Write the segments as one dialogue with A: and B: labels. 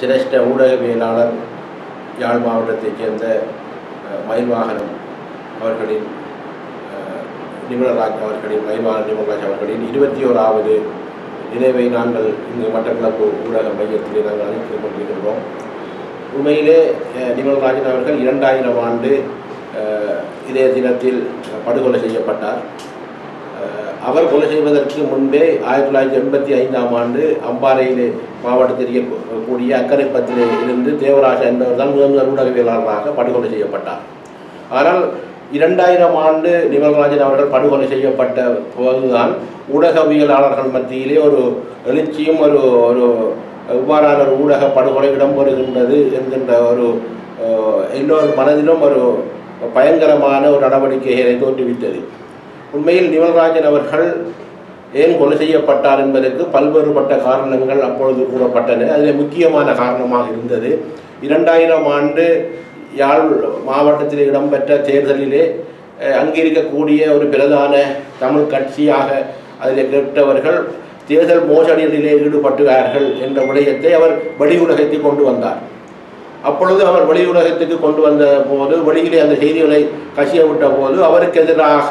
A: சிரேஷ்ட ஊடகவியலாளர் யாழ் மாவட்டத்தைச் சேர்ந்த மயில்வாகனம் அவர்களின் நிபுணராஜ் அவர்களின் மயில்வாகன நிபுணராஜ் அவர்களின் இருபத்தி ஓராவது நினைவை நாங்கள் இங்கு மட்டக்களப்பு ஊடக மையத்திலே நாங்கள் அழைத்துக் கொண்டிருக்கின்றோம். உண்மையிலே நிபுணராஜன் அவர்கள் இரண்டாயிரம் ஆண்டு இதே தினத்தில் படுகொலை செய்யப்பட்டார். அவர் கொலை செய்வதற்கு முன்பே ஆயிரத்தி தொள்ளாயிரத்தி எண்பத்தி ஐந்தாம் ஆண்டு அம்பாறையிலே மாவட்டத்தில் இருக்கக்கூடிய அக்கரைப்பத்தில் இருந்து தேவராஜா என்பவர் தான் முதல்வர் ஊடகவியலாளராக படுகொலை செய்யப்பட்டார். ஆனால் இரண்டாயிரம் ஆண்டு நிமல்ராஜன் அவர்கள் படுகொலை செய்யப்பட்ட போதுதான் ஊடகவியலாளர்கள் மத்தியிலே ஒரு எழுச்சியும் ஒரு ஒரு இவ்வாறான ஒரு ஊடக படுகொலை இடம்பெறுகின்றது என்கின்ற ஒரு அஹ், எல்லோர் மனதிலும் ஒரு பயங்கரமான ஒரு நடவடிக்கைகளை தோற்றுவித்தது. உண்மையில் நிவல்ராஜன் அவர்கள் ஏன் கொலை செய்யப்பட்டார் என்பதற்கு பல்வேறுபட்ட காரணங்கள் அப்பொழுது கூறப்பட்டன. அதில் முக்கியமான காரணமாக இருந்தது. இரண்டாயிரம் ஆண்டு யாழ் மாவட்டத்தில் இடம்பெற்ற தேர்தலிலே அங்கே இருக்கக்கூடிய ஒரு பிரதான தமிழ் கட்சியாக அதில் கேட்டவர்கள் தேர்தல் மோசடிகளிலே ஈடுபட்டுகிறார்கள் என்ற விடயத்தை அவர் வெளியுலகத்தில் கொண்டு வந்தார். அப்பொழுது அவர் வெளியுலகத்துக்கு கொண்டு வந்த போது வெளியிலே அந்த செய்திகளை கசிய விட்ட போது அவருக்கு எதிராக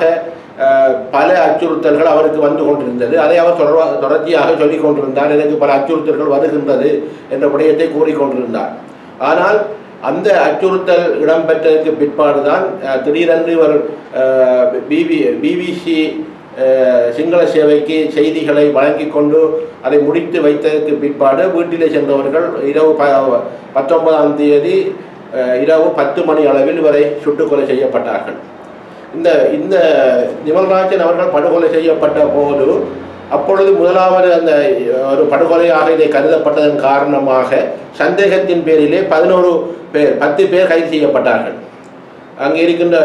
A: பல அச்சுறுத்தல்கள் அவருக்கு வந்து கொண்டிருந்தது. அதை அவர் தொடர் தொடர்ச்சியாக சொல்லிக் கொண்டிருந்தார். எனக்கு பல அச்சுறுத்தல்கள் வருகின்றது என்ற விடயத்தை கூறிக்கொண்டிருந்தார் ஆனால் அந்த அச்சுறுத்தல் இடம்பெற்றதற்கு பிற்பாடுதான் திடீரென்று இவர் பிபி பிபிசி சிங்கள சேவைக்கு செய்திகளை வழங்கி கொண்டு அதை முடித்து வைத்ததற்கு பிற்பாடு வீட்டிலே சென்றவர்கள் இரவு ப பத்தொன்பதாம் தேதி இரவு பத்து மணி அளவில் இவரை சுட்டுக்கொலை செய்யப்பட்டார்கள். இந்த இந்த நிமல்ராஜன் அவர்கள் படுகொலை செய்யப்பட்ட போது அப்பொழுது முதலாவது அந்த ஒரு படுகொலையாக இதை கருதப்பட்டதன் காரணமாக சந்தேகத்தின் பேரிலே பதினோரு பேர் பத்து பேர் கைது செய்யப்பட்டார்கள். அங்கே இருக்கின்ற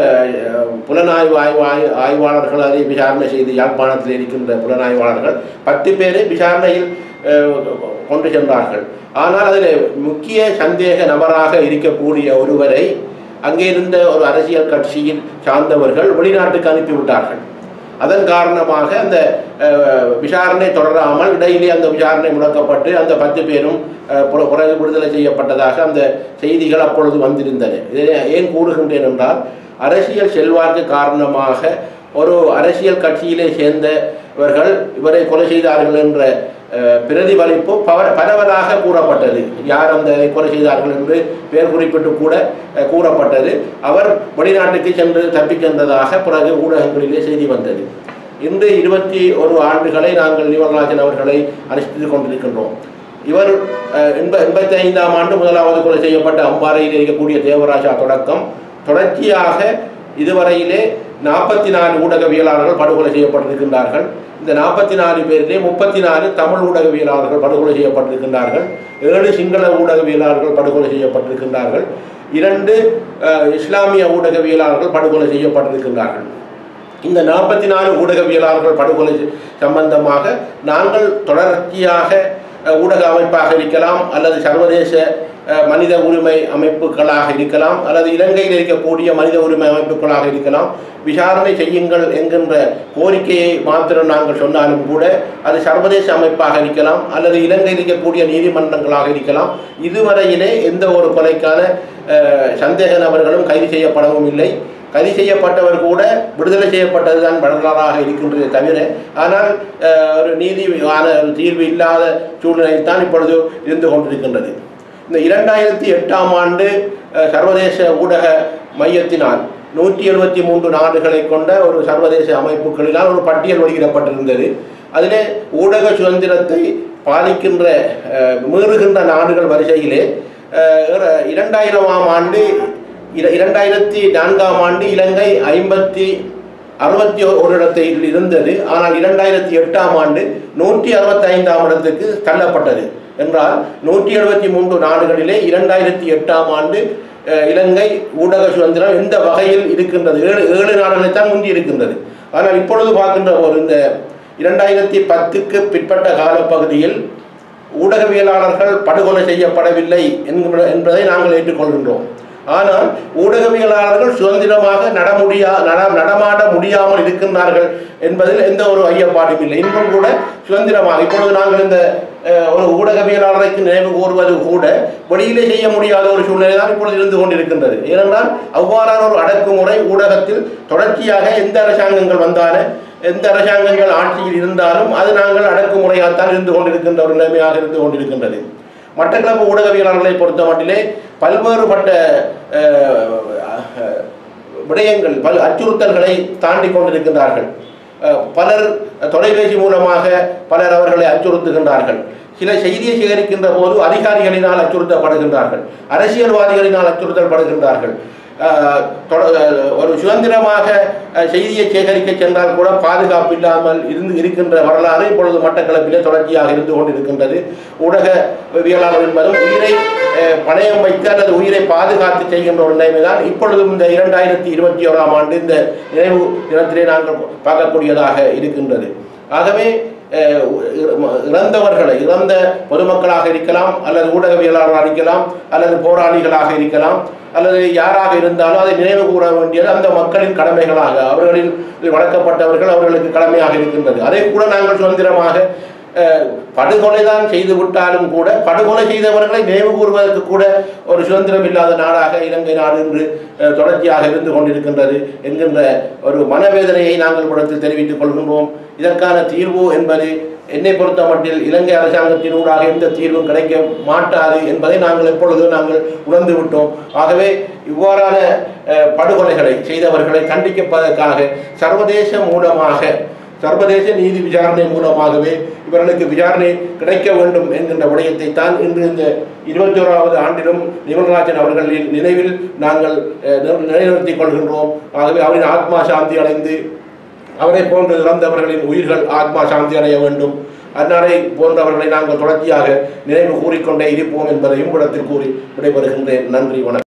A: புலனாய்வு ஆய்வு ஆய்வாளர்கள் அதை விசாரணை செய்து யாழ்ப்பாணத்தில் இருக்கின்ற புலனாய்வாளர்கள் பத்து பேரை விசாரணையில் கொண்டு சென்றார்கள். ஆனால் அதில் முக்கிய சந்தேக நபராக இருக்கக்கூடிய ஒருவரை அங்கே இருந்த ஒரு அரசியல் கட்சியின் சார்ந்தவர்கள் வெளிநாட்டுக்கு அனுப்பிவிட்டார்கள். அதன் காரணமாக அந்த விசாரணை தொடராமல் இடையிலே அந்த விசாரணை முடக்கப்பட்டு அந்த பத்து பேரும் அஹ், பிறகு விடுதலை செய்யப்பட்டதாக அந்த செய்திகள் அப்பொழுது வந்திருந்தன இதை ஏன் கூறுகின்றேன் என்றால் அரசியல் செல்வாக்கு காரணமாக ஒரு அரசியல் கட்சியிலே சேர்ந்தவர்கள் இவரை கொலை செய்தார்கள் என்ற பிரதிபலிப்பு பவ பரவலாக கூறப்பட்டது. யார் அந்த கொலை செய்தார்கள் என்று பெயர் குறிப்பிட்டு கூட கூறப்பட்டது. அவர் வெளிநாட்டுக்கு சென்று தப்பிச் சென்றதாக பிறகு ஊடகங்களிலே செய்தி வந்தது. இன்று இருபத்தி ஒரு ஆண்டுகளை நாங்கள் நிவர்ராஜன் அவர்களை அனுஷ்டித்துக் கொண்டிருக்கின்றோம். இவர் எண்ப எண்பத்தி ஐந்தாம் ஆண்டு முதலாவது கொலை செய்யப்பட்ட அம்பாறையில் இருக்கக்கூடிய தேவராஜா தொடக்கம். தொடர்ச்சியாக இதுவரையிலே நாற்பத்தி நாலு ஊடகவியலாளர்கள் படுகொலை செய்யப்பட்டிருக்கின்றார்கள். இந்த நாற்பத்தி நாலு பேரிலே முப்பத்தி நாலு தமிழ் ஊடகவியலாளர்கள் படுகொலை செய்யப்பட்டிருக்கின்றார்கள். ஏழு சிங்கள ஊடகவியலாளர்கள் படுகொலை செய்யப்பட்டிருக்கின்றார்கள். இரண்டு இஸ்லாமிய ஊடகவியலாளர்கள் படுகொலை செய்யப்பட்டிருக்கின்றார்கள். இந்த நாற்பத்தி நாலு ஊடகவியலாளர்கள் படுகொலை சம்பந்தமாக நாங்கள் தொடர்ச்சியாக ஊடக அமைப்பாக இருக்கலாம் அல்லது சர்வதேச மனித உரிமை அமைப்புகளாக இருக்கலாம் அல்லது இலங்கையில் இருக்கக்கூடிய மனித உரிமை அமைப்புகளாக இருக்கலாம். விசாரணை செய்யுங்கள் என்கின்ற கோரிக்கையை மாத்திரம் நாங்கள் சொன்னாலும் கூட அது சர்வதேச அமைப்பாக இருக்கலாம் அல்லது இலங்கையில் இருக்கக்கூடிய நீதிமன்றங்களாக இருக்கலாம். இதுவரையிலே எந்த ஒரு கொலைக்கான சந்தேக நபர்களும் கைது செய்யப்படவும் இல்லை. கைது செய்யப்பட்டவர் கூட விடுதலை செய்யப்பட்டதுதான் வரலாறாக இருக்கின்றதே தவிர ஆனால் ஒரு நீதி ஒரு தீர்வு இல்லாத சூழ்நிலையில் தான் இப்பொழுது இருந்து கொண்டிருக்கின்றது. இந்த இரண்டாயிரத்தி எட்டாம் ஆண்டு சர்வதேச ஊடக மையத்தினால் நூற்றி எழுபத்தி மூன்று நாடுகளை கொண்ட ஒரு சர்வதேச அமைப்புகளினால் ஒரு பட்டியல் வெளியிடப்பட்டிருந்தது. அதிலே ஊடக சுதந்திரத்தை பாதிக்கின்ற மீறுகின்ற நாடுகள் வரிசையிலே இரண்டாயிரமாம் ஆண்டு இரண்டாயிரத்தி நான்காம் ஆண்டு இலங்கை ஐம்பத்தி அறுபத்தி ஒரு இடத்தில் இருந்தது. ஆனால் இரண்டாயிரத்தி எட்டாம் ஆண்டு நூற்றி அறுபத்தி ஐந்தாம் இடத்துக்கு தள்ளப்பட்டது என்றால் நூற்றி எழுபத்தி மூன்று நாடுகளிலே இரண்டாயிரத்தி எட்டாம் ஆண்டு இலங்கை ஊடக சுதந்திரம் எந்த வகையில் இருக்கின்றது? ஏழு ஏழு நாடுகளைத்தான் முந்தி இருக்கின்றது. ஆனால் இப்பொழுது பார்க்கின்ற ஒரு இந்த இரண்டாயிரத்தி பத்துக்கு பிற்பட்ட காலப்பகுதியில் ஊடகவியலாளர்கள் படுகொலை செய்யப்படவில்லை என்கிற- என்பதை நாங்கள் ஏற்றுக்கொள்கின்றோம். ஆனால் ஊடகவியலாளர்கள் சுதந்திரமாக நட முடியா நட நடமாட முடியாமல் இருக்கின்றார்கள் என்பதில் எந்த ஒரு ஐயப்பாடும் இல்லை. இன்னும் கூட சுதந்திரமாக இப்பொழுது நாங்கள் இந்த ஒரு ஊடகவியலாளருக்கு நினைவு கூறுவது கூட வெளியிலே செய்ய முடியாத ஒரு சூழ்நிலை தான் இப்பொழுது இருந்து கொண்டிருக்கின்றது. ஏனென்றால் அவ்வாறான ஒரு அடக்குமுறை ஊடகத்தில் தொடர்ச்சியாக எந்த அரசாங்கங்கள் வந்தாலும் எந்த அரசாங்கங்கள் ஆட்சியில் இருந்தாலும் அது நாங்கள் அடக்குமுறையாகத்தான் இருந்து கொண்டிருக்கின்ற ஒரு நிலைமையாக இருந்து கொண்டிருக்கின்றது. மட்டக்களப்பு ஊடகவியலாளர்களை பொறுத்த மட்டிலே பல்வேறுபட்ட விடயங்கள் பல் அச்சுறுத்தல்களை தாண்டி கொண்டிருக்கின்றார்கள். பலர் தொலைபேசி மூலமாக பலர் அவர்களை அச்சுறுத்துகின்றார்கள். சில செய்தியை சேகரிக்கின்ற போது அதிகாரிகளினால் அச்சுறுத்தப்படுகின்றார்கள். அரசியல்வாதிகளினால் அச்சுறுத்தல் படுகின்றார்கள் ஒரு சுதந்திரமாக செய்தியை சேகரிக்க சென்றால் கூட பாதுகாப்பு இல்லாமல் இருந்து இருக்கின்ற வரலாறு இப்பொழுது மட்டக்களப்பிலே தொடர்ச்சியாக இருந்து கொண்டிருக்கின்றது. ஊடகவியலாளர் என்பதும் உயிரை அஹ், பணயம் வைத்து அல்லது உயிரை பாதுகாத்து செய்கின்ற ஒரு நிலைமைதான். இப்பொழுதும் இந்த இரண்டாயிரத்தி இருபத்தி ஓராம் ஆண்டு இந்த நினைவு தினத்திலே நாங்கள் பார்க்கக்கூடியதாக இருக்கின்றது. ஆகவே இறந்தவர்களை இறந்த பொதுமக்களாக இருக்கலாம் அல்லது ஊடகவியலாளராக இருக்கலாம் அல்லது போராளிகளாக இருக்கலாம் அல்லது யாராக இருந்தாலும் அதை நினைவு கூற வேண்டியது அந்த மக்களின் கடமைகளாக. அவர்களில் வளர்க்கப்பட்டவர்கள் அவர்களுக்கு கடமையாக இருக்கின்றது. அதை கூட நாங்கள் சுதந்திரமாக படுகொலை தான் செய்து விட்டாலும் கூட படுகொலை செய்தவர்களை நினைவு கூறுவதற்கு கூட ஒரு சுதந்திரம் இல்லாத நாடாக இலங்கை நாடு என்று தொடர்ச்சியாக இருந்து கொண்டிருக்கின்றது என்கின்ற ஒரு மனவேதனையை நாங்கள் படத்தில் தெரிவித்துக் கொள்கின்றோம். இதற்கான தீர்வு என்பது என்னை பொறுத்த மட்டில் இலங்கை அரசாங்கத்தின் ஊடாக எந்த தீர்வும் கிடைக்க மாட்டாது என்பதை நாங்கள் எப்பொழுதும் நாங்கள் உணர்ந்து விட்டோம். ஆகவே இவ்வாறான படுகொலைகளை செய்தவர்களை கண்டிப்பதற்காக சர்வதேச மூலமாக சர்வதேச நீதி விசாரணை மூலமாகவே இவர்களுக்கு விசாரணை கிடைக்க வேண்டும் என்கின்ற விடயத்தை தான் இன்று இந்த இருபத்தோராவது ஆண்டிலும் நிமல்ராஜன் அவர்களின் நினைவில் நாங்கள் நிலைநிறுத்திக் கொள்கின்றோம். ஆகவே அவரின் ஆத்மா சாந்தி அடைந்து அவரை போன்று இறந்தவர்களின் உயிர்கள் ஆத்மா சாந்தி அடைய வேண்டும். அன்னாரை போன்றவர்களை நாங்கள் தொடர்ச்சியாக நினைவு கூறிக்கொண்டே இருப்போம் என்பதையும் இடத்தில் கூறி விடைபெறுகின்றேன். நன்றி வணக்கம்.